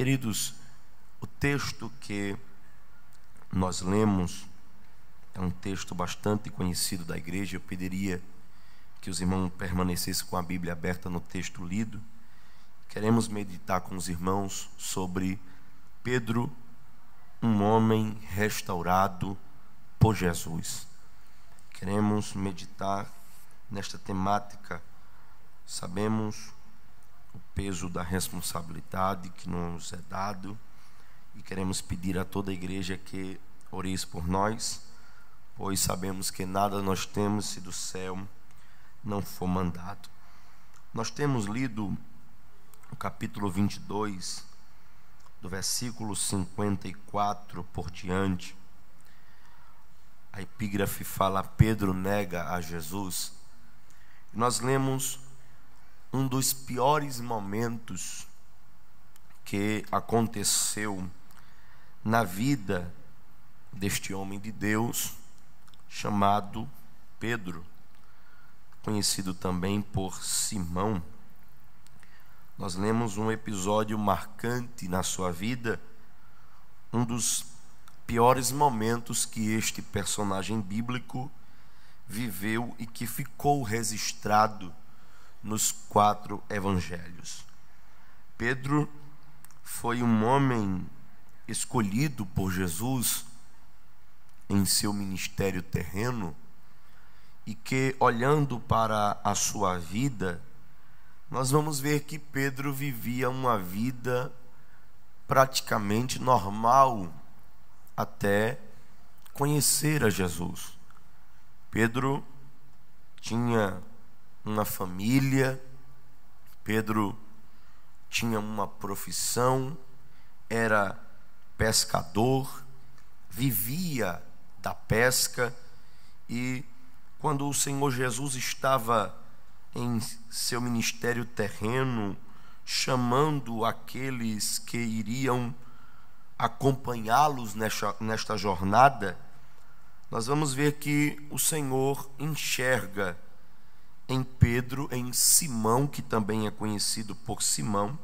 Queridos, o texto que nós lemos é um texto bastante conhecido da igreja. Eu pediria que os irmãos permanecessem com a Bíblia aberta no texto lido. Queremos meditar com os irmãos sobre Pedro, um homem restaurado por Jesus. Queremos meditar nesta temática. Sabemos peso da responsabilidade que nos é dado e queremos pedir a toda a igreja que oreis por nós, pois sabemos que nada nós temos se do céu não for mandado. Nós temos lido o capítulo 22, do versículo 54 por diante. A epígrafe fala: Pedro nega a Jesus. Nós lemos um dos piores momentos que aconteceu na vida deste homem de Deus chamado Pedro, conhecido também por Simão. Nós lemos um episódio marcante na sua vida, um dos piores momentos que este personagem bíblico viveu e que ficou registrado nos quatro evangelhos. Pedro foi um homem escolhido por Jesus em seu ministério terreno e que, olhando para a sua vida, nós vamos ver que Pedro vivia uma vida praticamente normal até conhecer a Jesus. Pedro tinha uma família, Pedro tinha uma profissão, era pescador, vivia da pesca e quando o Senhor Jesus estava em seu ministério terreno, chamando aqueles que iriam acompanhá-los nesta, nesta jornada, nós vamos ver que o Senhor enxerga em Pedro, em Simão, que também é conhecido por Simão,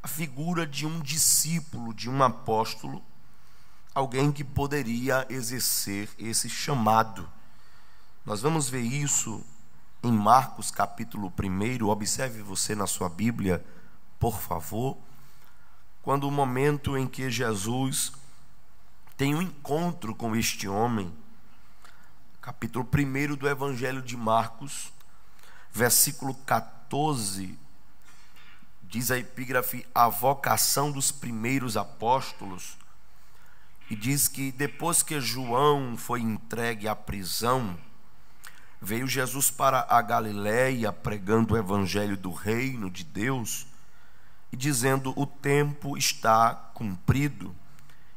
a figura de um discípulo, de um apóstolo, alguém que poderia exercer esse chamado. Nós vamos ver isso em Marcos capítulo 1. Observe você na sua Bíblia, por favor. Quando o momento em que Jesus tem um encontro com este homem, capítulo 1 do Evangelho de Marcos, versículo 14, diz a epígrafe, a vocação dos primeiros apóstolos, e diz que depois que João foi entregue à prisão, veio Jesus para a Galiléia pregando o evangelho do reino de Deus e dizendo: O tempo está cumprido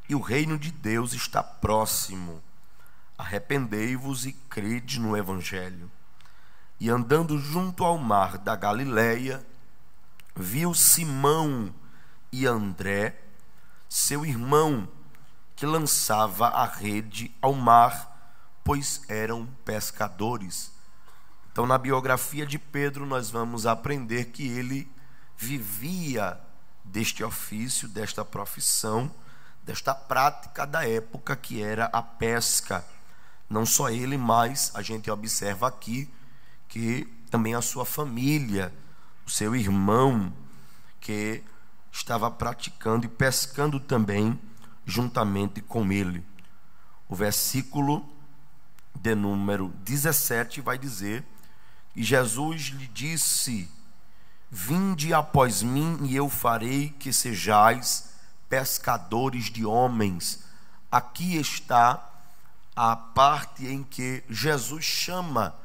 e o reino de Deus está próximo. Arrependei-vos e crede no evangelho e andando junto ao mar da Galileia, viu Simão e André, seu irmão, que lançava a rede ao mar, pois eram pescadores. Então, na biografia de Pedro, nós vamos aprender que ele vivia deste ofício, desta profissão, desta prática da época que era a pesca. Não só ele, mas a gente observa aqui que também a sua família, o seu irmão, que estava praticando e pescando também juntamente com ele. O versículo de número 17 vai dizer: E Jesus lhe disse: Vinde após mim, e eu farei que sejais pescadores de homens. Aqui está a parte em que Jesus chama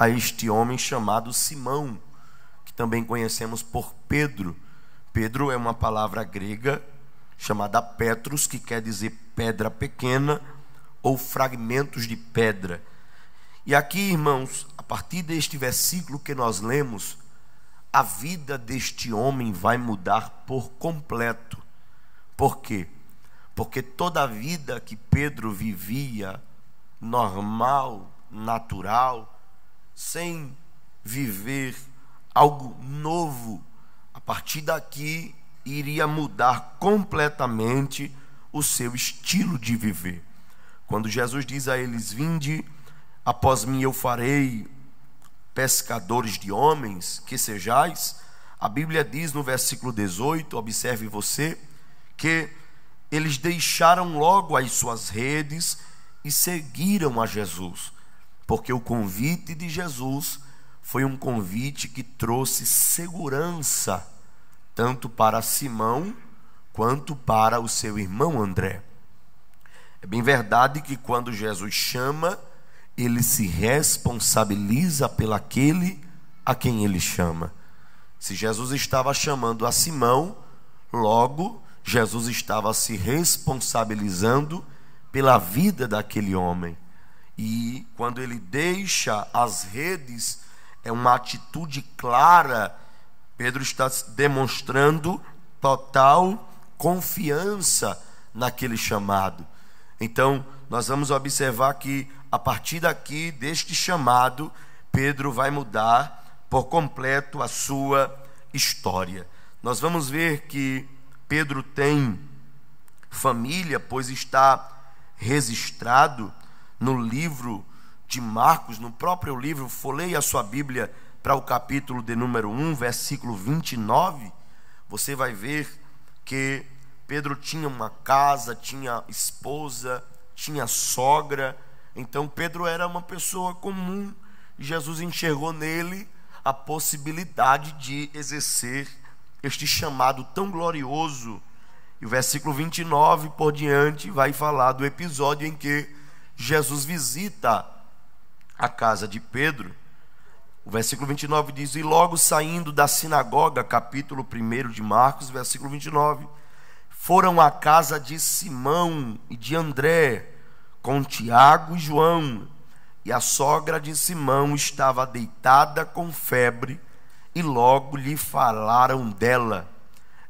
a este homem chamado Simão, que também conhecemos por Pedro. Pedro é uma palavra grega chamada Petros, que quer dizer pedra pequena ou fragmentos de pedra. E aqui, irmãos, a partir deste versículo que nós lemos, a vida deste homem vai mudar por completo. Por quê? Porque toda a vida que Pedro vivia, normal, natural, sem viver algo novo, a partir daqui iria mudar completamente o seu estilo de viver. Quando Jesus diz a eles: Vinde, após mim eu farei pescadores de homens, que sejais. A Bíblia diz no versículo 18, observe você, que eles deixaram logo as suas redes e seguiram a Jesus, porque o convite de Jesus foi um convite que trouxe segurança tanto para Simão quanto para o seu irmão André. É bem verdade que quando Jesus chama, ele se responsabiliza pelaquele a quem ele chama. Se Jesus estava chamando a Simão, logo Jesus estava se responsabilizando pela vida daquele homem. E quando ele deixa as redes, é uma atitude clara. Pedro está demonstrando total confiança naquele chamado. Então, nós vamos observar que a partir daqui, deste chamado, Pedro vai mudar por completo a sua história. Nós vamos ver que Pedro tem família, pois está registrado no livro de Marcos, no próprio livro, folheie a sua Bíblia para o capítulo de número 1, versículo 29, você vai ver que Pedro tinha uma casa, tinha esposa, tinha sogra. Então Pedro era uma pessoa comum. Jesus enxergou nele a possibilidade de exercer este chamado tão glorioso. E o versículo 29 por diante vai falar do episódio em que Jesus visita a casa de Pedro. O versículo 29 diz: E logo saindo da sinagoga, capítulo 1 de Marcos, versículo 29 foram à casa de Simão e de André, com Tiago e João. E a sogra de Simão estava deitada com febre, e logo lhe falaram dela.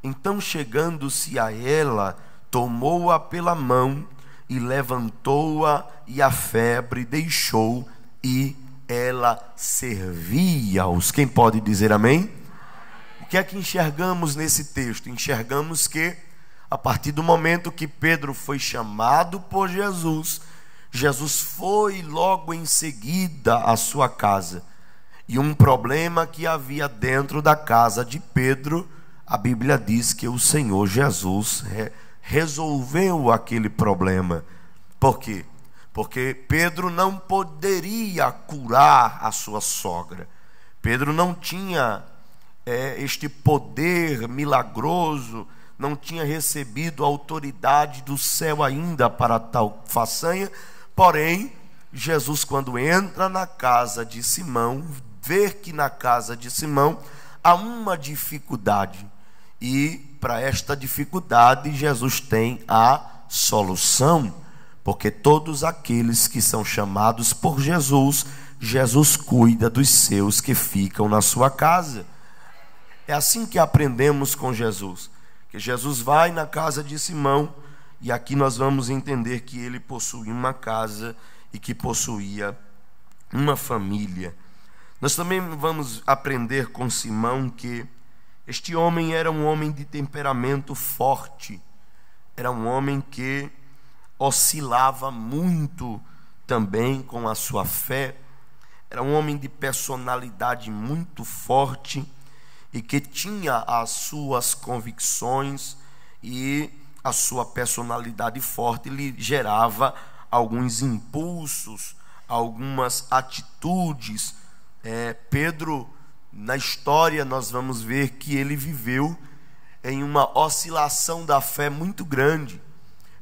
Então, chegando-se a ela, tomou-a pela mão e levantou-a, e a febre deixou, e ela servia-os. Quem pode dizer amém? O que é que enxergamos nesse texto? Enxergamos que a partir do momento que Pedro foi chamado por Jesus, Jesus foi logo em seguida à sua casa. E um problema que havia dentro da casa de Pedro, a Bíblia diz que o Senhor Jesus resolveu aquele problema. Por quê? Porque Pedro não poderia curar a sua sogra. Pedro não tinha é, este poder milagroso não tinha recebido a autoridade do céu ainda para tal façanha, porém, Jesus, quando entra na casa de Simão, vê que na casa de Simão há uma dificuldade, e para esta dificuldade, Jesus tem a solução, porque todos aqueles que são chamados por Jesus, Jesus cuida dos seus que ficam na sua casa. É assim que aprendemos com Jesus que Jesus vai na casa de Simão e aqui nós vamos entender que ele possuía uma casa e que possuía uma família. Nós também vamos aprender com Simão que este homem era um homem de temperamento forte, era um homem que oscilava muito também com a sua fé, era um homem de personalidade muito forte e que tinha as suas convicções e a sua personalidade forte lhe gerava alguns impulsos, algumas atitudes. É, Pedro, na história, nós vamos ver que ele viveu em uma oscilação da fé muito grande.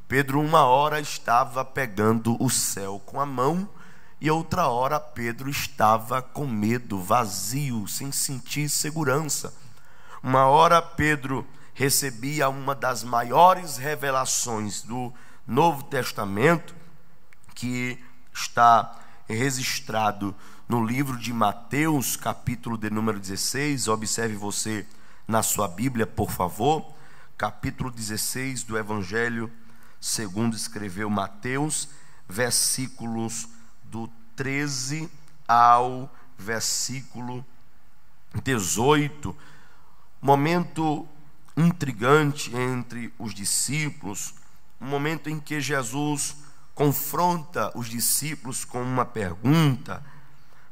Pedro, uma hora, estava pegando o céu com a mão e outra hora Pedro estava com medo, vazio, sem sentir segurança. Uma hora Pedro recebia uma das maiores revelações do Novo Testamento, que está registrado no livro de Mateus, capítulo de número 16. Observe você na sua Bíblia, por favor. Capítulo 16 do Evangelho segundo escreveu Mateus, versículos do 13 ao versículo 18, momento intrigante entre os discípulos, um momento em que Jesus confronta os discípulos com uma pergunta,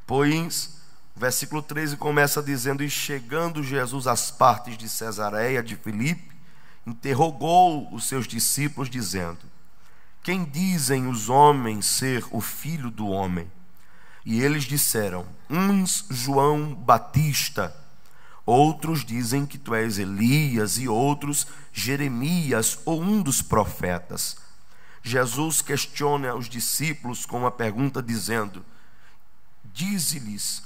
pois versículo 13 começa dizendo: E chegando Jesus às partes de Cesareia de Filipe, interrogou os seus discípulos, dizendo: Quem dizem os homens ser o filho do homem? E eles disseram: Uns João Batista, outros dizem que tu és Elias, e outros Jeremias ou um dos profetas. Jesus questiona os discípulos com uma pergunta, dizendo: Dize-lhes,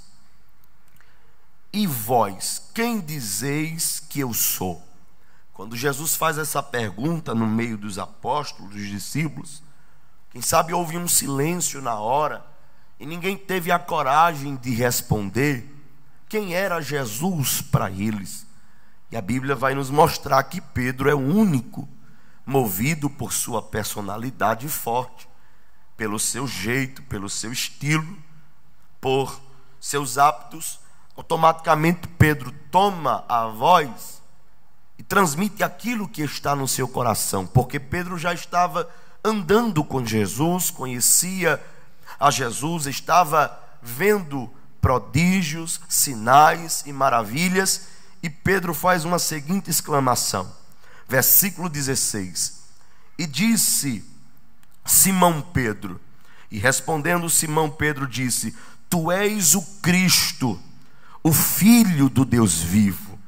e vós, quem dizeis que eu sou? Quando Jesus faz essa pergunta no meio dos apóstolos, dos discípulos, quem sabe houve um silêncio na hora e ninguém teve a coragem de responder quem era Jesus para eles. E a Bíblia vai nos mostrar que Pedro é o único movido por sua personalidade forte, pelo seu jeito, pelo seu estilo, por seus hábitos. Automaticamente Pedro toma a voz e transmite aquilo que está no seu coração, porque Pedro já estava andando com Jesus, conhecia a Jesus, estava vendo prodígios, sinais e maravilhas, e Pedro faz uma seguinte exclamação, versículo 16: E disse Simão Pedro, e respondendo Simão Pedro disse: Tu és o Cristo, o Filho do Deus vivo.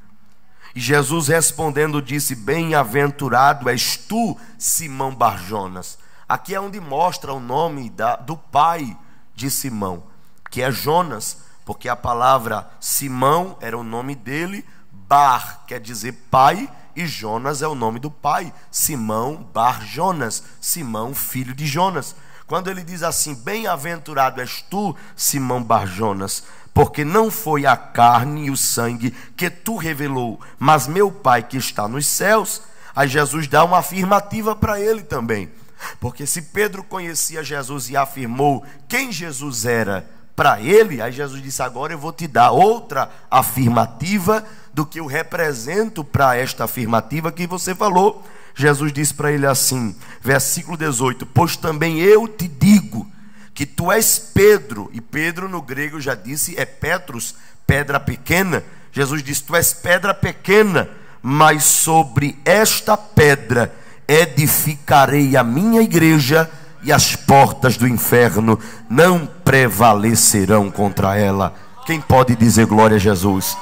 E Jesus respondendo disse: Bem-aventurado és tu, Simão Barjonas, Aqui é onde mostra o nome da, do pai de Simão, que é Jonas, porque a palavra Simão era o nome dele, Bar quer dizer pai, e Jonas é o nome do pai, Simão Bar Jonas, Simão filho de Jonas. Quando ele diz assim: Bem-aventurado és tu, Simão Bar Jonas, porque não foi a carne e o sangue que tu revelou, mas meu Pai que está nos céus. Aí Jesus dá uma afirmativa para ele também. Porque se Pedro conhecia Jesus e afirmou quem Jesus era para ele, aí Jesus disse: Agora eu vou te dar outra afirmativa do que eu represento para esta afirmativa que você falou. Jesus disse para ele assim, versículo 18: Pois também eu te digo que tu és Pedro, e Pedro no grego já disse é Petros, pedra pequena. Jesus disse: Tu és pedra pequena, mas sobre esta pedra edificarei a minha igreja e as portas do inferno não prevalecerão contra ela. Quem pode dizer glória a Jesus?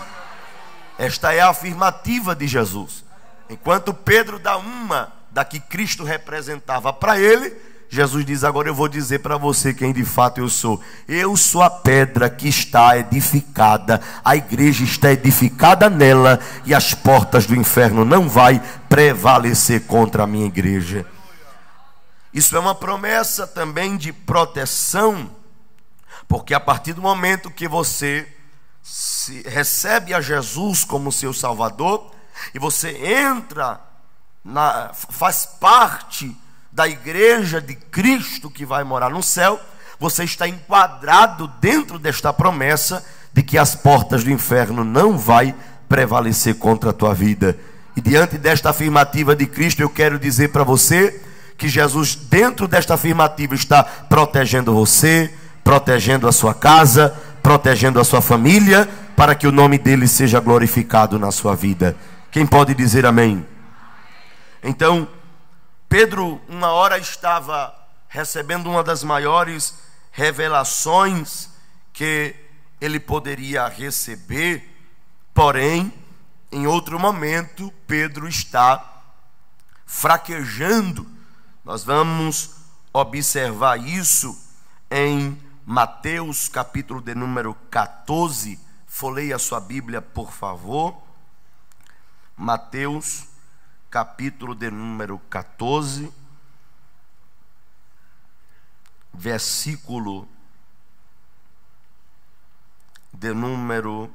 Esta é a afirmativa de Jesus. Enquanto Pedro dá uma da que Cristo representava para ele, Jesus diz: Agora eu vou dizer para você quem de fato eu sou. Eu sou a pedra que está edificada, a igreja está edificada nela, e as portas do inferno não vai prevalecer contra a minha igreja. Isso é uma promessa também de proteção, porque a partir do momento que você recebe a Jesus como seu Salvador, e você entra, na, faz parte da igreja de Cristo que vai morar no céu, você está enquadrado dentro desta promessa de que as portas do inferno não vai prevalecer contra a tua vida. E diante desta afirmativa de Cristo, eu quero dizer para você que Jesus, dentro desta afirmativa, está protegendo você, protegendo a sua casa, protegendo a sua família, para que o nome dele seja glorificado na sua vida. Quem pode dizer amém? Então, Pedro, uma hora estava recebendo uma das maiores revelações que ele poderia receber, porém, em outro momento, Pedro está fraquejando. Nós vamos observar isso em Mateus, capítulo de número 14. Folei a sua Bíblia, por favor. Mateus capítulo de número 14, versículo de número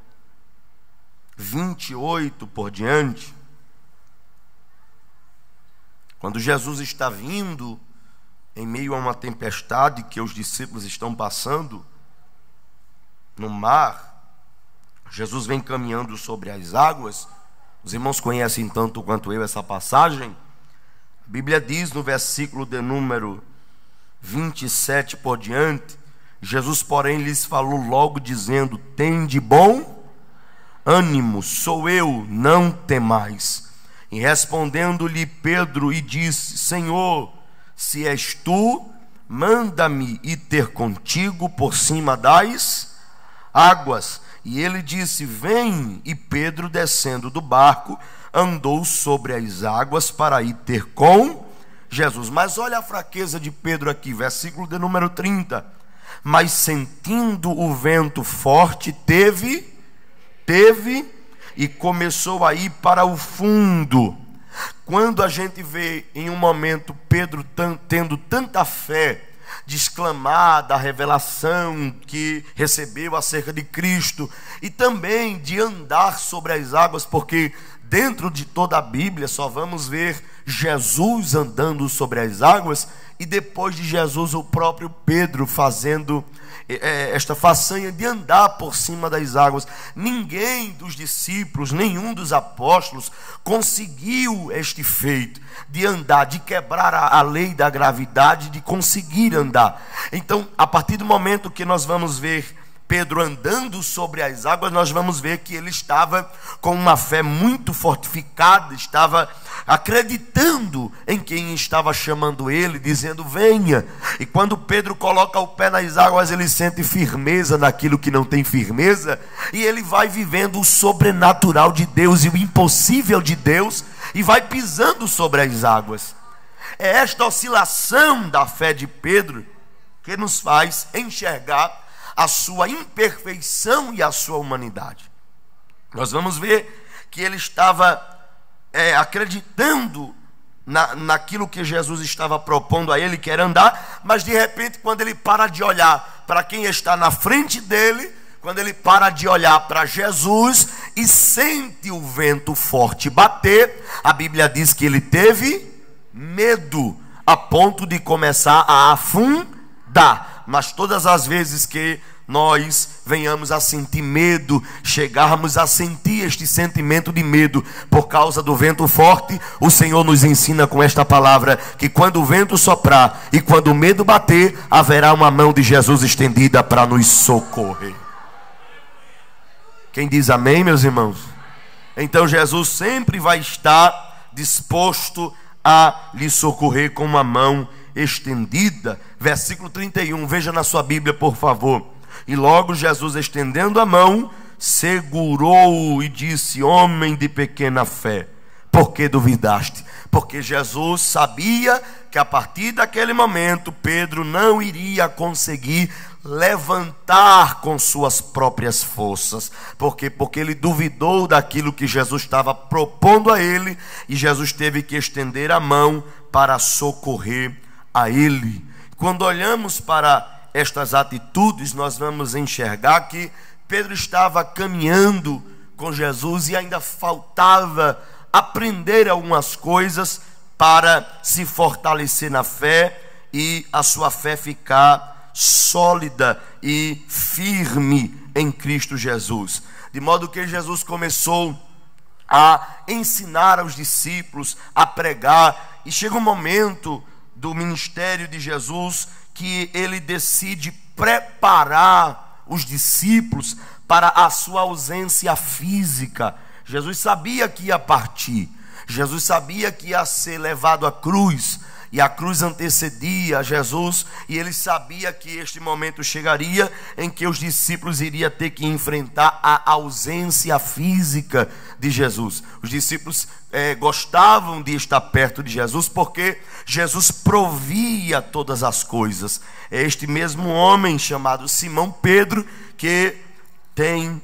28 por diante. Quando Jesus está vindo em meio a uma tempestade que os discípulos estão passando no mar, Jesus vem caminhando sobre as águas Os irmãos conhecem tanto quanto eu essa passagem. A Bíblia diz no versículo de número 27 por diante: Jesus, porém, lhes falou logo, dizendo: Tem de bom ânimo, sou eu, não temais. E respondendo-lhe Pedro, e disse: Senhor, se és tu, manda-me ir ter contigo por cima das águas. E ele disse: Vem. E Pedro, descendo do barco, andou sobre as águas para ir ter com Jesus. Mas olha a fraqueza de Pedro aqui, versículo de número 30. Mas sentindo o vento forte, teve, teve, e começou a ir para o fundo. Quando a gente vê em um momento Pedro tendo tanta fé, de exclamar da revelação que recebeu acerca de Cristo e também de andar sobre as águas, porque dentro de toda a Bíblia só vamos ver Jesus andando sobre as águas e depois de Jesus o próprio Pedro fazendo esta façanha de andar por cima das águas. Ninguém dos discípulos, nenhum dos apóstolos conseguiu este feito de andar, de quebrar a, a lei da gravidade, de conseguir andar. Então, a partir do momento que nós vamos ver Pedro andando sobre as águas, nós vamos ver que ele estava com uma fé muito fortificada, estava acreditando em quem estava chamando ele, dizendo: Venha. E quando Pedro coloca o pé nas águas, ele sente firmeza naquilo que não tem firmeza, e ele vai vivendo o sobrenatural de Deus e o impossível de Deus, e vai pisando sobre as águas. É esta oscilação da fé de Pedro que nos faz enxergar a sua imperfeição e a sua humanidade. Nós vamos ver que ele estava é, acreditando na, naquilo que Jesus estava propondo a ele, que era andar, mas de repente, quando ele para de olhar para quem está na frente dele, quando ele para de olhar para Jesus e sente o vento forte bater, a Bíblia diz que ele teve medo, a ponto de começar a afundar mas todas as vezes que nós venhamos a sentir medo, chegarmos a sentir este sentimento de medo por causa do vento forte, o Senhor nos ensina com esta palavra que quando o vento soprar e quando o medo bater, haverá uma mão de Jesus estendida para nos socorrer. Quem diz amém, meus irmãos? Então Jesus sempre vai estar disposto a lhe socorrer com uma mão estendida. Versículo 31, veja na sua Bíblia, por favor. E logo Jesus, estendendo a mão, segurou e disse: Homem de pequena fé, por que duvidaste? Porque Jesus sabia que a partir daquele momento Pedro não iria conseguir levantar com suas próprias forças. Porque porque ele duvidou daquilo que Jesus estava propondo a ele e Jesus teve que estender a mão para socorrer a Ele. Quando olhamos para estas atitudes, nós vamos enxergar que Pedro estava caminhando com Jesus e ainda faltava aprender algumas coisas para se fortalecer na fé e a sua fé ficar sólida e firme em Cristo Jesus. De modo que Jesus começou a ensinar aos discípulos, a pregar, e chega um momento do ministério de Jesus que ele decide preparar os discípulos para a sua ausência física. Jesus sabia que ia partir, Jesus sabia que ia ser levado à cruz, e a cruz antecedia a Jesus, e ele sabia que este momento chegaria em que os discípulos iriam ter que enfrentar a ausência física de Jesus. Os discípulos é, gostavam de estar perto de Jesus porque Jesus provia todas as coisas. É este mesmo homem chamado Simão Pedro que tem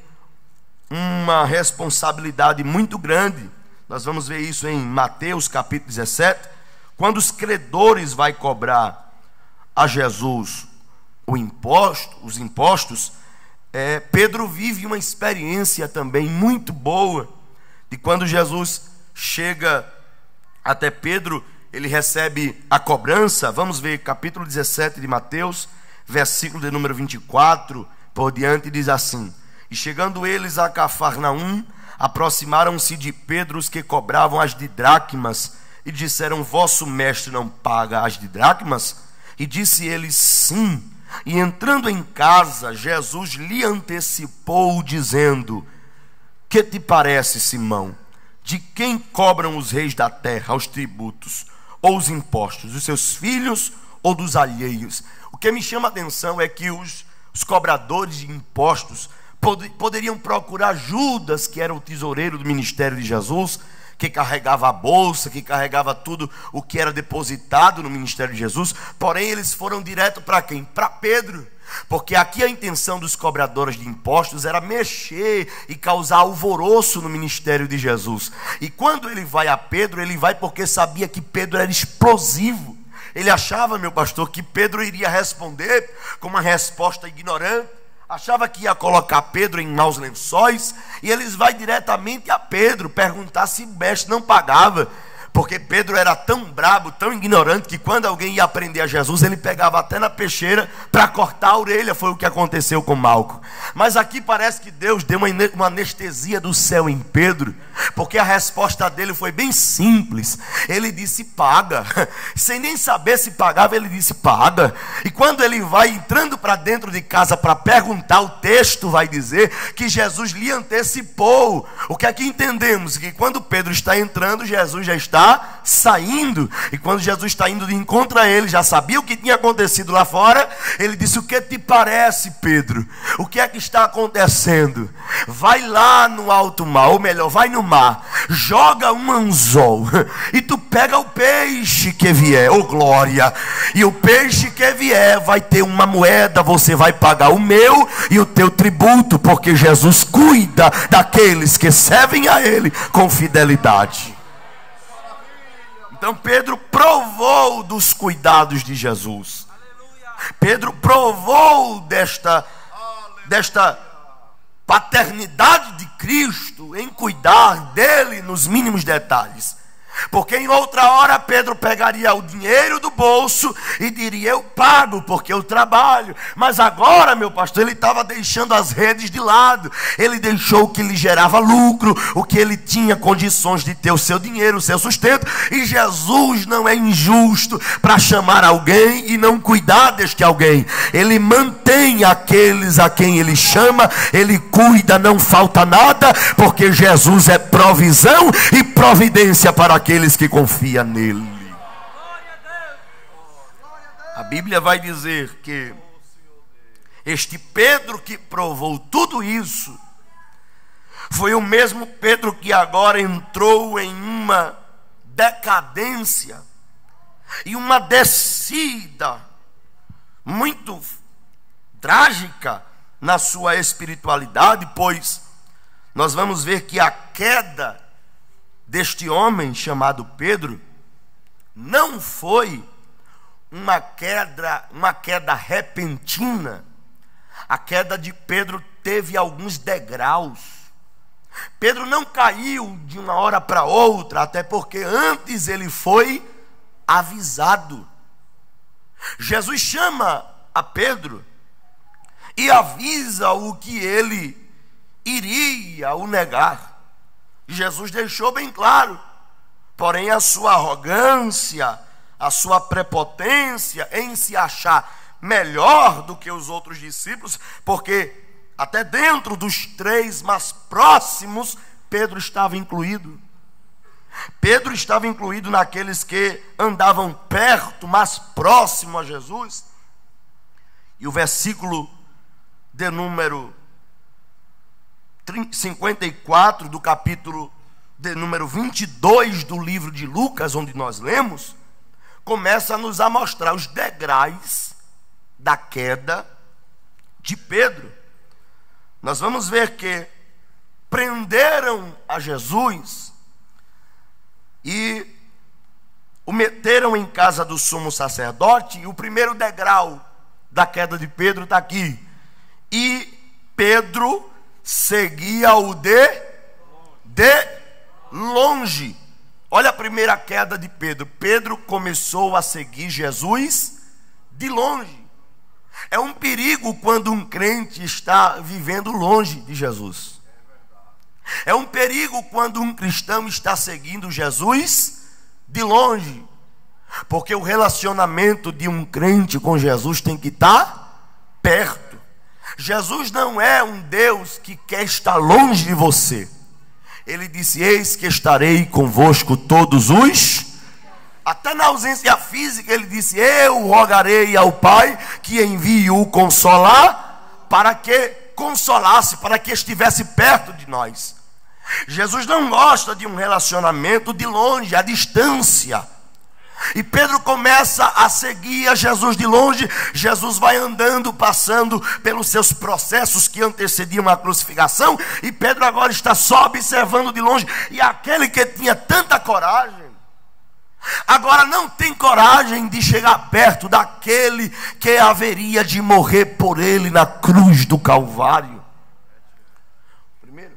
uma responsabilidade muito grande. Nós vamos ver isso em Mateus capítulo 17 quando os credores vai cobrar a Jesus o imposto, os impostos, é, Pedro vive uma experiência também muito boa de quando Jesus chega até Pedro, ele recebe a cobrança. Vamos ver capítulo 17 de Mateus, versículo de número 24 por diante, diz assim: E chegando eles a Cafarnaum, Aproximaram-se de Pedro os que cobravam as de dracmas e disseram: Vosso mestre não paga as dracmas? E disse ele: Sim. E entrando em casa, Jesus lhe antecipou, dizendo: Que te parece, Simão? De quem cobram os reis da terra os tributos ou os impostos? Dos seus filhos ou dos alheios? O que me chama a atenção é que os, os cobradores de impostos pod, poderiam procurar Judas, que era o tesoureiro do ministério de Jesus, que carregava a bolsa, que carregava tudo o que era depositado no ministério de Jesus, porém eles foram direto para quem? Para Pedro. Porque aqui a intenção dos cobradores de impostos era mexer e causar alvoroço no ministério de Jesus. E quando ele vai a Pedro, ele vai porque sabia que Pedro era explosivo. Ele achava, meu pastor, que Pedro iria responder com uma resposta ignorante achava que ia colocar Pedro em maus lençóis, e eles vai diretamente a Pedro perguntar se mestre não pagava. Porque Pedro era tão brabo, tão ignorante, que quando alguém ia aprender a Jesus, ele pegava até na peixeira para cortar a orelha. Foi o que aconteceu com Malco. Mas aqui parece que Deus deu uma anestesia do céu em Pedro, porque a resposta dele foi bem simples. Ele disse: paga. Sem nem saber se pagava, ele disse: paga. E quando ele vai entrando para dentro de casa para perguntar, o texto vai dizer que Jesus lhe antecipou. O que é que entendemos? Que quando Pedro está entrando, Jesus já está está saindo. E quando Jesus está indo de encontro a ele, já sabia o que tinha acontecido lá fora. Ele disse: O que te parece, Pedro? O que é que está acontecendo? Vai lá no alto mar, ou melhor, vai no mar, joga um anzol e tu pega o peixe que vier, oh glória! E o peixe que vier vai ter uma moeda, você vai pagar o meu e o teu tributo, porque Jesus cuida daqueles que servem a Ele com fidelidade. Então Pedro provou dos cuidados de Jesus. Pedro provou desta desta paternidade de Cristo em cuidar dele nos mínimos detalhes. Porque em outra hora Pedro pegaria o dinheiro do bolso e diria: Eu pago porque eu trabalho. Mas agora, meu pastor, ele estava deixando as redes de lado. Ele deixou o que lhe gerava lucro, o que ele tinha condições de ter o seu dinheiro, o seu sustento. E Jesus não é injusto para chamar alguém e não cuidar deste alguém. Ele mantém aqueles a quem ele chama, ele cuida, não falta nada, porque Jesus é provisão e providência para aqueles que confiam nele. A Bíblia vai dizer que este Pedro que provou tudo isso foi o mesmo Pedro que agora entrou em uma decadência e uma descida muito trágica na sua espiritualidade, pois nós vamos ver que a queda deste homem chamado Pedro não foi uma queda, uma queda repentina. A queda de Pedro teve alguns degraus. Pedro não caiu de uma hora para outra, até porque antes ele foi avisado. Jesus chama a Pedro e avisa o que ele iria o negar. Jesus deixou bem claro. Porém, a sua arrogância, a sua prepotência em se achar melhor do que os outros discípulos, porque até dentro dos três mais próximos, Pedro estava incluído. Pedro estava incluído naqueles que andavam perto, mais próximo a Jesus. E o versículo de número 54 do capítulo de número 22 do livro de Lucas, onde nós lemos, começa a nos mostrar os degraus da queda de Pedro. Nós vamos ver que prenderam a Jesus e o meteram em casa do sumo sacerdote, e o primeiro degrau da queda de Pedro está aqui. E Pedro seguia-o de, de longe. Olha a primeira queda de Pedro. Pedro começou a seguir Jesus de longe. É um perigo quando um crente está vivendo longe de Jesus. É um perigo quando um cristão está seguindo Jesus de longe. Porque o relacionamento de um crente com Jesus tem que estar perto. Jesus não é um Deus que quer estar longe de você. Ele disse: Eis que estarei convosco todos os. Até na ausência física, ele disse: Eu rogarei ao Pai que envie o consolar, para que consolasse, para que estivesse perto de nós. Jesus não gosta de um relacionamento de longe, à distância. E Pedro começa a seguir a Jesus de longe. Jesus vai andando, passando pelos seus processos que antecediam a crucificação. E Pedro agora está só observando de longe. E aquele que tinha tanta coragem, agora não tem coragem de chegar perto daquele que haveria de morrer por ele na cruz do Calvário. Primeiro,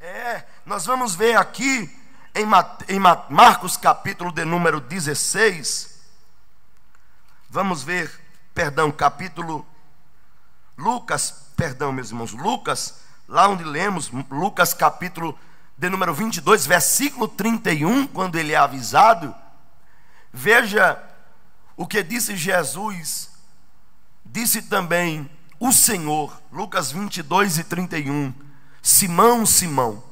é, nós vamos ver aqui em Marcos capítulo de número 16, vamos ver, perdão, capítulo Lucas, perdão, meus irmãos, Lucas, lá onde lemos, Lucas capítulo de número 22, versículo 31, quando ele é avisado, veja o que disse Jesus, disse também o Senhor, Lucas 22 e 31, Simão, Simão,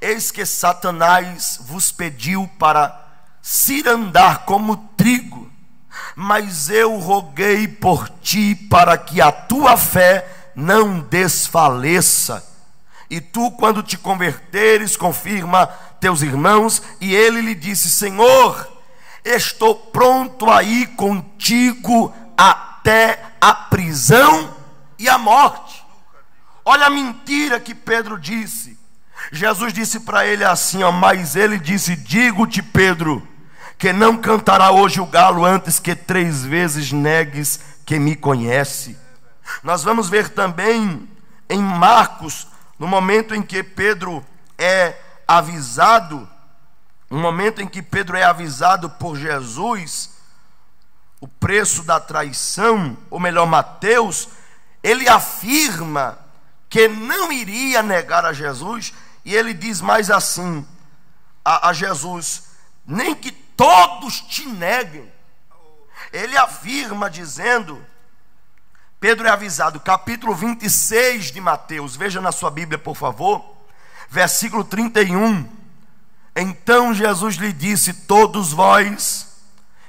Eis que Satanás vos pediu para andar como trigo, mas eu roguei por ti para que a tua fé não desfaleça. E tu, quando te converteres, confirma teus irmãos. E ele lhe disse: Senhor, estou pronto a ir contigo até a prisão e a morte. Olha a mentira que Pedro disse. Jesus disse para ele assim, ó, mas ele disse: Digo-te, Pedro, que não cantará hoje o galo antes que três vezes negues que me conhece. Nós vamos ver também em Marcos, no momento em que Pedro é avisado, no momento em que Pedro é avisado por Jesus, o preço da traição, ou melhor, Mateus, ele afirma que não iria negar a Jesus e ele diz mais assim a, a Jesus: nem que todos te neguem. Ele afirma dizendo, Pedro é avisado, capítulo 26 de Mateus, veja na sua Bíblia, por favor, versículo 31. Então Jesus lhe disse: Todos vós,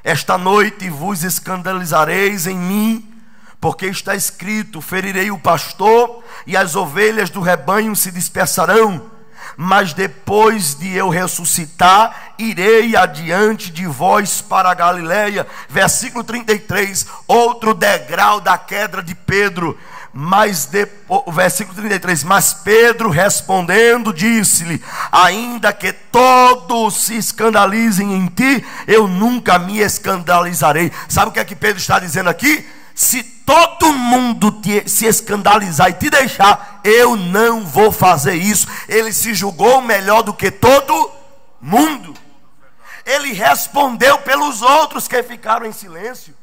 esta noite vos escandalizareis em mim, porque está escrito: Ferirei o pastor, e as ovelhas do rebanho se dispersarão mas depois de eu ressuscitar, irei adiante de vós para a Galileia. Versículo 33, outro degrau da queda de Pedro. Mas depois, versículo 33, mas Pedro respondendo disse-lhe: Ainda que todos se escandalizem em ti, eu nunca me escandalizarei. Sabe o que é que Pedro está dizendo aqui? Se todo mundo te, se escandalizar e te deixar, eu não vou fazer isso. Ele se julgou melhor do que todo mundo. Ele respondeu pelos outros que ficaram em silêncio.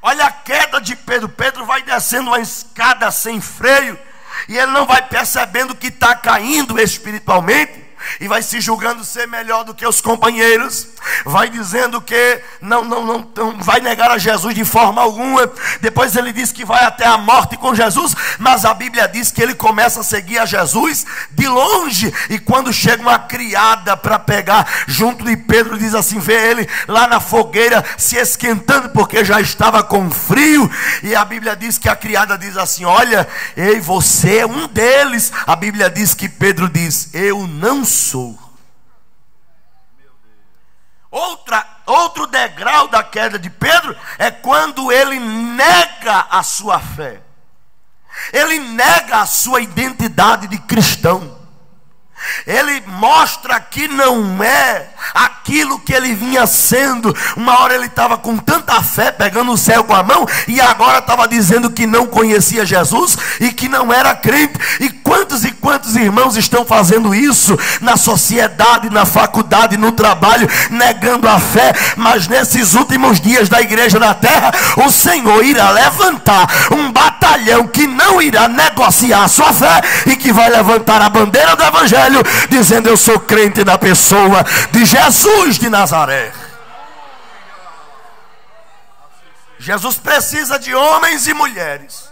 Olha a queda de Pedro. Pedro vai descendo uma escada sem freio e ele não vai percebendo que está caindo espiritualmente e vai se julgando ser melhor do que os companheiros, vai dizendo que não, não, não, não vai negar a Jesus de forma alguma. Depois ele diz que vai até a morte com Jesus, mas a Bíblia diz que ele começa a seguir a Jesus de longe. E quando chega uma criada para pegar junto de Pedro, diz assim: vê ele lá na fogueira se esquentando porque já estava com frio. E a Bíblia diz que a criada diz assim: Olha, ei, você é um deles. A Bíblia diz que Pedro diz: Eu não sou. Outra, outro degrau da queda de Pedro é quando ele nega a sua fé. Ele nega a sua identidade de cristão. Ele mostra que não é aquilo que ele vinha sendo. Uma hora ele estava com tanta fé, pegando o céu com a mão, e agora estava dizendo que não conhecia Jesus e que não era crente. E quantos e quantos irmãos estão fazendo isso na sociedade, na faculdade, no trabalho, negando a fé, mas nesses últimos dias da igreja na terra, o Senhor irá levantar um batalhão que não irá negociar a sua fé e que vai levantar a bandeira do evangelho, dizendo: Eu sou crente na pessoa de Jesus de Nazaré. Jesus precisa de homens e mulheres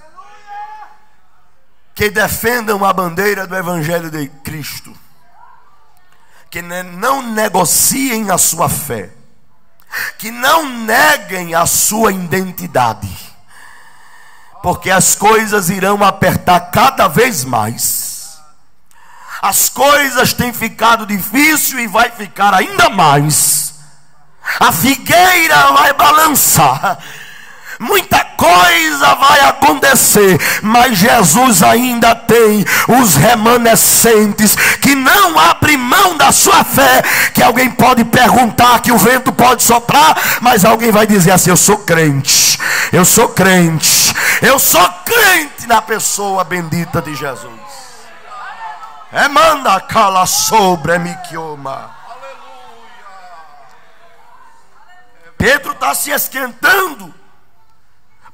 que defendam a bandeira do Evangelho de Cristo, que não negociem a sua fé, que não neguem a sua identidade, porque as coisas irão apertar cada vez mais. As coisas têm ficado difícil e vai ficar ainda mais. A figueira vai balançar muita coisa vai acontecer, mas Jesus ainda tem os remanescentes que não abrem mão da sua fé. Que alguém pode perguntar, que o vento pode soprar, mas alguém vai dizer assim: Eu sou crente, eu sou crente, eu sou crente na pessoa bendita de Jesus. É manda cala sobre me Pedro está se esquentando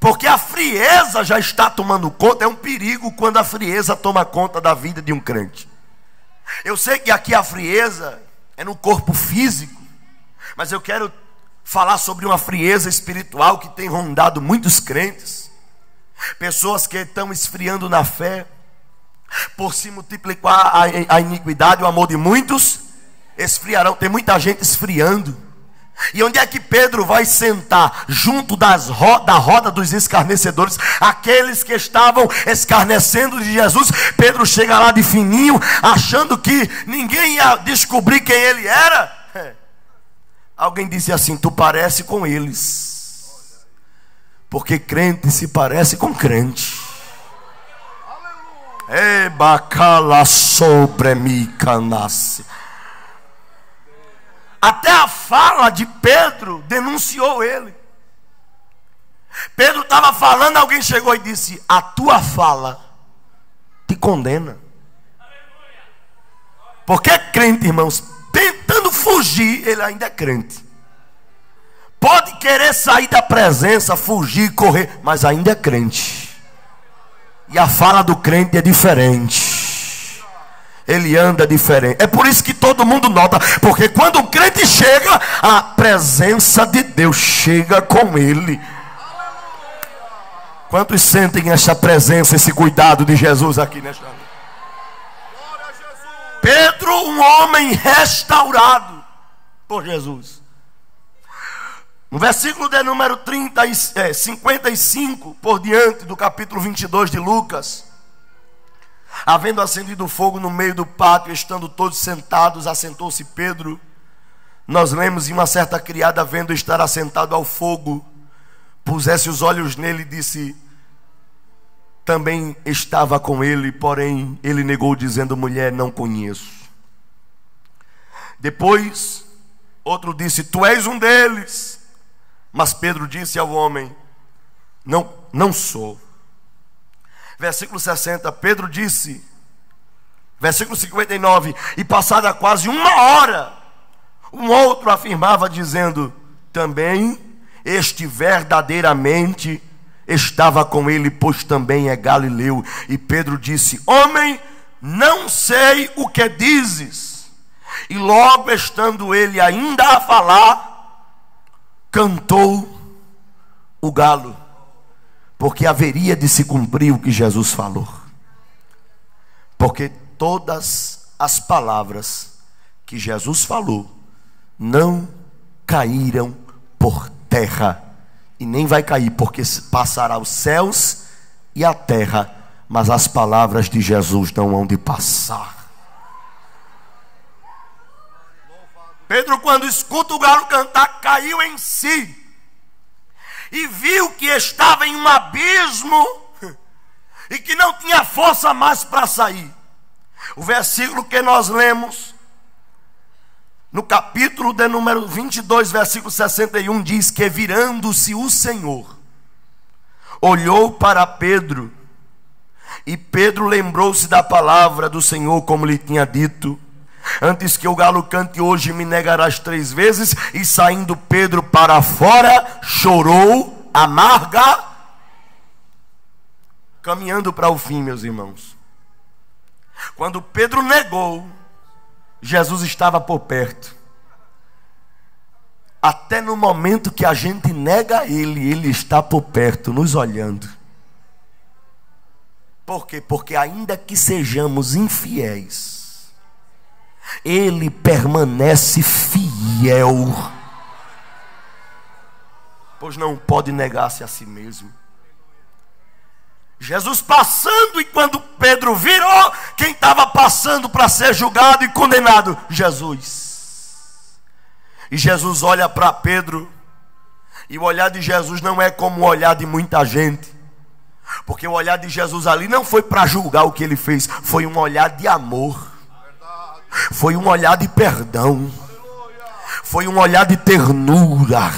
porque a frieza já está tomando conta, é um perigo quando a frieza toma conta da vida de um crente. Eu sei que aqui a frieza é no corpo físico, mas eu quero falar sobre uma frieza espiritual que tem rondado muitos crentes, pessoas que estão esfriando na fé, por se multiplicar a, iniquidade, o amor de muitos esfriarão. Tem muita gente esfriando. E onde é que Pedro vai sentar? Junto das ro da roda dos escarnecedores, aqueles que estavam escarnecendo de Jesus. Pedro chega lá de fininho, achando que ninguém ia descobrir quem ele era. Alguém disse assim: Tu parece com eles, porque crente se parece com crente. E bacala sobre canasse. Até a fala de Pedro denunciou ele. Pedro estava falando, alguém chegou e disse: A tua fala te condena. Porque é crente, irmãos, tentando fugir, ele ainda é crente. Pode querer sair da presença, fugir, correr, mas ainda é crente. E a fala do crente é diferente ele anda diferente. É por isso que todo mundo nota, porque quando o crente chega, a presença de Deus chega com ele. Quantos sentem essa presença, esse cuidado de Jesus aqui nesta noite? Pedro, um homem restaurado por Jesus. No versículo de número 30, é, 55 por diante do capítulo 22 de Lucas. Havendo acendido fogo no meio do pátio, estando todos sentados, assentou-se Pedro. Nós lemos, e uma certa criada, vendo estar assentado ao fogo, pusesse os olhos nele e disse: Também estava com ele, porém ele negou, dizendo: Mulher, não conheço. Depois, outro disse: Tu és um deles. Mas Pedro disse ao homem: Não, não sou. Versículo 60, Pedro disse, versículo 59, e passada quase uma hora, um outro afirmava, dizendo: Também este verdadeiramente estava com ele, pois também é galileu. E Pedro disse: Homem, não sei o que dizes. E logo estando ele ainda a falar, cantou o galo porque haveria de se cumprir o que Jesus falou. Porque todas as palavras que Jesus falou não caíram por terra, e nem vai cair, porque passará os céus e a terra, mas as palavras de Jesus não hão de passar. Pedro, quando escuta o galo cantar, caiu em si e viu que estava em um abismo e que não tinha força mais para sair. O versículo que nós lemos no capítulo de número 22, versículo 61, diz que virando-se o Senhor, olhou para Pedro, e Pedro lembrou-se da palavra do Senhor, como lhe tinha dito: Antes que o galo cante hoje, me negarás três vezes. E saindo Pedro para fora, chorou amarga, caminhando para o fim, meus irmãos. Quando Pedro negou, Jesus estava por perto. Até no momento que a gente nega Ele, Ele está por perto, nos olhando. Por quê? Porque ainda que sejamos infiéis, Ele permanece fiel. Pois não pode negar-se a si mesmo. Jesus passando, e quando Pedro virou, quem estava passando para ser julgado e condenado? Jesus. E Jesus olha para Pedro, e o olhar de Jesus não é como o olhar de muita gente, porque o olhar de Jesus ali não foi para julgar o que ele fez, foi um olhar de amor, foi um olhar de perdão, foi um olhar de ternura.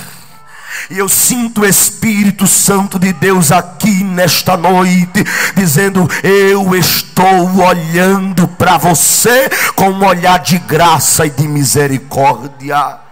E eu sinto o Espírito Santo de Deus aqui nesta noite, dizendo: Eu estou olhando para você com um olhar de graça e de misericórdia.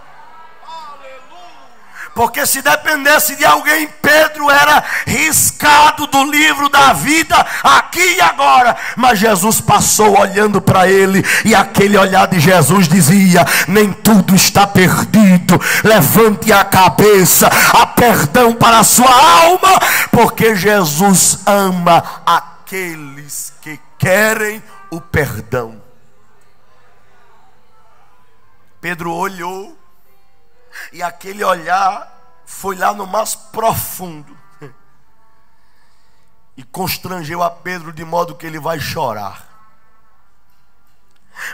Porque se dependesse de alguém, Pedro era riscado do livro da vida, aqui e agora. Mas Jesus passou olhando para ele, e aquele olhar de Jesus dizia: Nem tudo está perdido, levante a cabeça, há perdão para a sua alma, porque Jesus ama aqueles que querem o perdão. Pedro olhou e aquele olhar foi lá no mais profundo e constrangeu a Pedro de modo que ele vai chorar.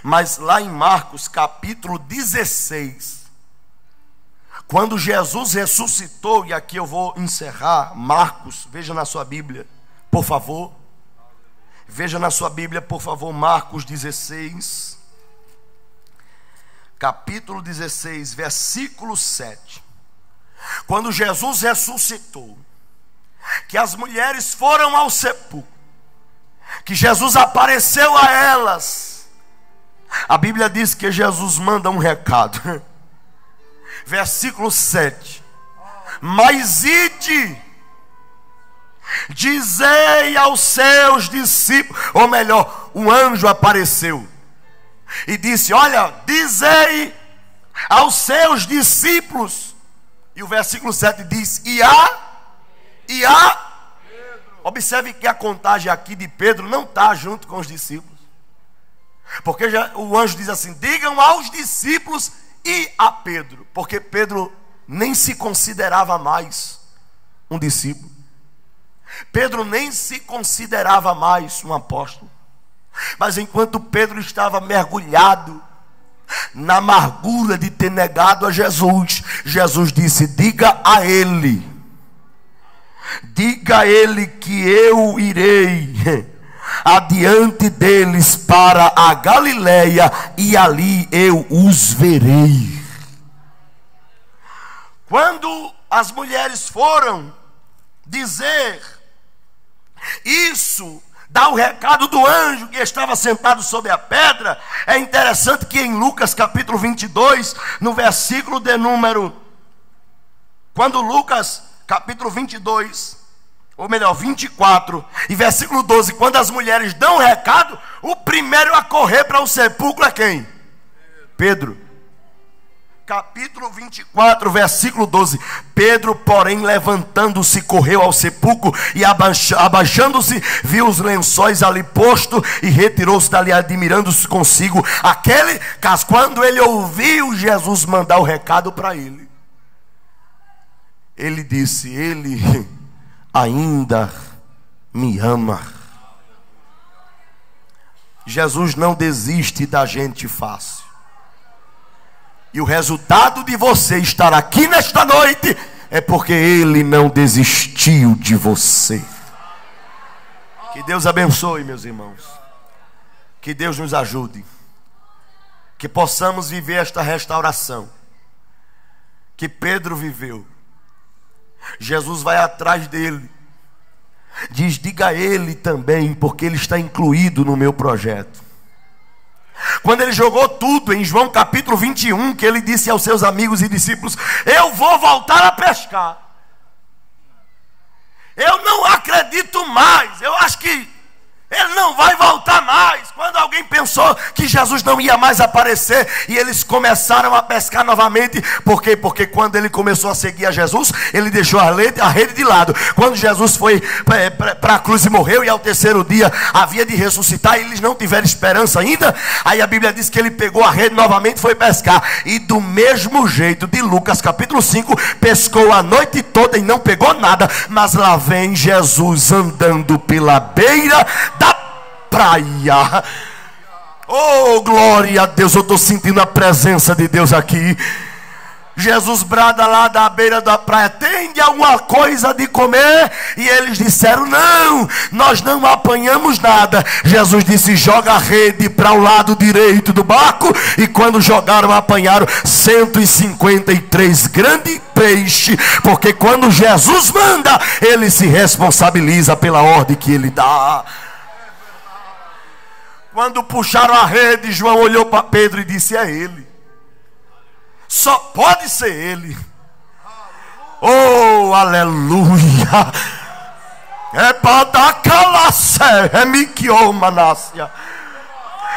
Mas lá em Marcos capítulo 16, quando Jesus ressuscitou, e aqui eu vou encerrar, Marcos, veja na sua Bíblia, por favor. Veja na sua Bíblia, por favor, Marcos 16 capítulo 16, versículo 7. Quando Jesus ressuscitou, que as mulheres foram ao sepulcro, que Jesus apareceu a elas. A Bíblia diz que Jesus manda um recado. Versículo 7. Mas ide, dizei aos seus discípulos, ou melhor, um anjo apareceu e disse: Olha, dizei aos seus discípulos. E o versículo 7 diz: E a, e a. Observe que a contagem aqui de Pedro não está junto com os discípulos. Porque já, o anjo diz assim: digam aos discípulos e a Pedro. Porque Pedro nem se considerava mais um discípulo. Pedro nem se considerava mais um apóstolo. Mas enquanto Pedro estava mergulhado na amargura de ter negado a Jesus, Jesus disse: Diga a ele, diga a ele que eu irei adiante deles para a Galileia e ali eu os verei. Quando as mulheres foram dizer isso dá o recado do anjo que estava sentado sobre a pedra. É interessante que em Lucas capítulo 22, no versículo de número. Quando Lucas capítulo 22, ou melhor, 24, e versículo 12, quando as mulheres dão o recado, o primeiro a correr para o sepulcro é quem? Pedro capítulo 24, versículo 12. Pedro, porém, levantando-se, correu ao sepulcro e abaixando-se, viu os lençóis ali posto e retirou-se dali, admirando-se consigo. Aquele quando ele ouviu Jesus mandar o recado para ele, ele disse: Ele ainda me ama. Jesus não desiste da gente fácil. E o resultado de você estar aqui nesta noite é porque Ele não desistiu de você. Que Deus abençoe, meus irmãos. Que Deus nos ajude. que possamos viver esta restauração que Pedro viveu. Jesus vai atrás dele, diz: diga a ele também, porque ele está incluído no meu projeto. Quando ele jogou tudo em João capítulo 21, que ele disse aos seus amigos e discípulos: Eu vou voltar a pescar. Eu não acredito mais. Eu acho que ele não vai voltar mais. Quando alguém pensou que Jesus não ia mais aparecer e eles começaram a pescar novamente, por quê? Porque quando ele começou a seguir a Jesus, ele deixou a rede, a rede de lado. Quando Jesus foi é, para a cruz e morreu, e ao terceiro dia havia de ressuscitar, e eles não tiveram esperança ainda. Aí a Bíblia diz que ele pegou a rede novamente e foi pescar. E do mesmo jeito, de Lucas capítulo 5, pescou a noite toda e não pegou nada, mas lá vem Jesus andando pela beira da praia. Oh, glória a Deus, eu estou sentindo a presença de Deus aqui. Jesus brada lá da beira da praia: tem alguma coisa de comer? E eles disseram: Não, nós não apanhamos nada. Jesus disse: Joga a rede para o lado direito do barco. E quando jogaram, apanharam 153 grandes peixes. Porque quando Jesus manda, ele se responsabiliza pela ordem que ele dá. Quando puxaram a rede, João olhou para Pedro e disse: É ele. Só pode ser ele. Oh, aleluia. É para dar calacé, é miquiomanácia.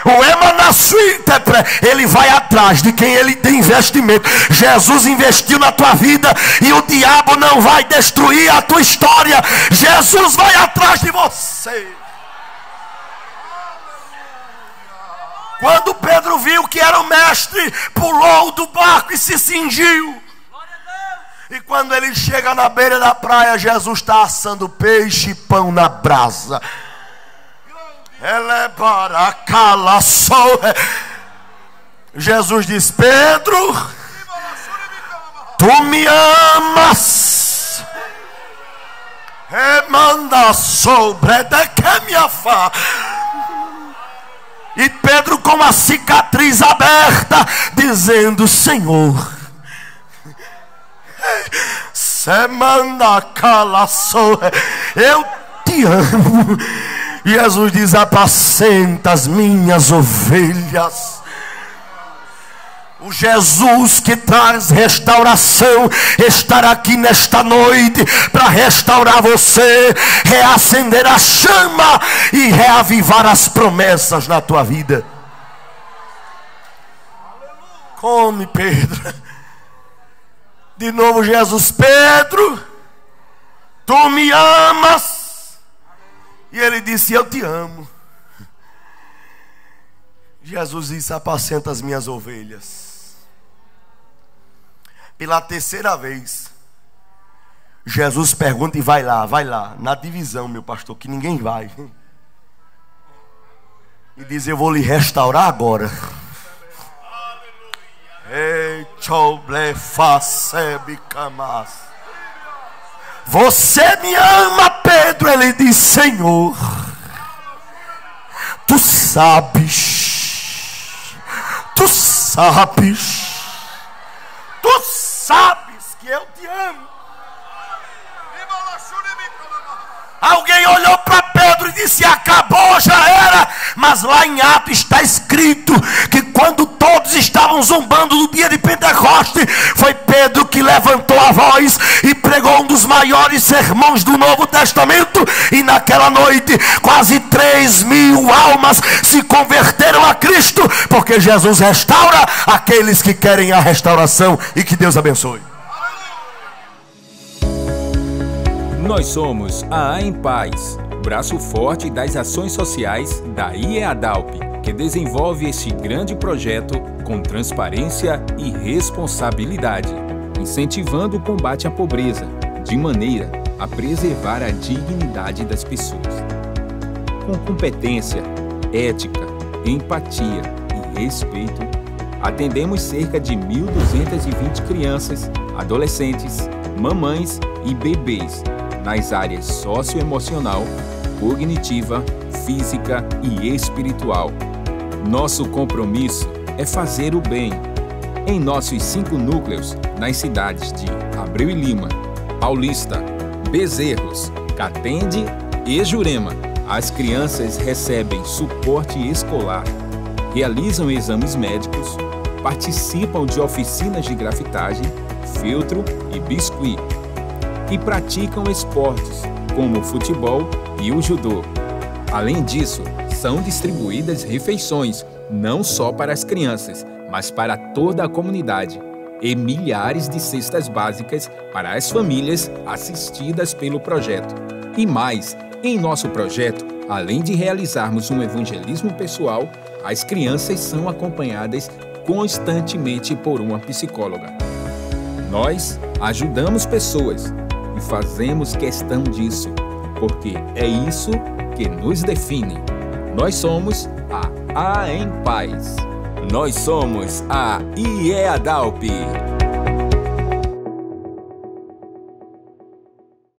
O Emanassuitepre, ele vai atrás de quem ele tem investimento. Jesus investiu na tua vida e o diabo não vai destruir a tua história. Jesus vai atrás de você. Quando Pedro viu que era o mestre, pulou do barco e se cingiu. E quando ele chega na beira da praia, Jesus está assando peixe e pão na brasa. Ele é para cala Jesus diz: Pedro, tu me amas. E manda sobre de que me afasta. E Pedro com a cicatriz aberta, dizendo: Senhor, semana calaçou, eu te amo. Jesus diz: apacenta as minhas ovelhas. O Jesus que traz restauração estará aqui nesta noite para restaurar você, reacender a chama e reavivar as promessas na tua vida. Come, Pedro. De novo, Jesus, Pedro, tu me amas. E ele disse: Eu te amo. Jesus disse: Apacenta as minhas ovelhas pela terceira vez, Jesus pergunta e vai lá, vai lá, na divisão, meu pastor, que ninguém vai. E diz: Eu vou lhe restaurar agora. Você me ama, Pedro? Ele diz: Senhor, tu sabes, tu sabes Tu sabes que eu te amo. Alguém olhou para Pedro e disse: Acabou, já era. Mas lá em Atos está escrito que quando todos estavam zombando no dia de Pentecoste, foi Pedro que levantou a voz e pregou um dos maiores sermões do Novo Testamento. E naquela noite, quase 3 mil almas se converteram a Cristo, porque Jesus restaura aqueles que querem a restauração. E que Deus abençoe. Nós somos a A em Paz, braço forte das ações sociais da IEADALP, que desenvolve este grande projeto com transparência e responsabilidade, incentivando o combate à pobreza, de maneira a preservar a dignidade das pessoas. Com competência, ética, empatia e respeito, atendemos cerca de 1.220 crianças, adolescentes, mamães e bebês nas áreas socioemocional, cognitiva, física e espiritual. Nosso compromisso é fazer o bem. Em nossos cinco núcleos, nas cidades de Abreu e Lima, Paulista, Bezerros, Catende e Jurema, as crianças recebem suporte escolar, realizam exames médicos, participam de oficinas de grafitagem, filtro e biscuit e praticam esportes como o futebol e o judô. Além disso, são distribuídas refeições não só para as crianças, mas para toda a comunidade e milhares de cestas básicas para as famílias assistidas pelo projeto. E mais, em nosso projeto, além de realizarmos um evangelismo pessoal, as crianças são acompanhadas constantemente por uma psicóloga. Nós ajudamos pessoas e fazemos questão disso, porque é isso que nos define. Nós somos a A em Paz. Nós somos a IEADALP.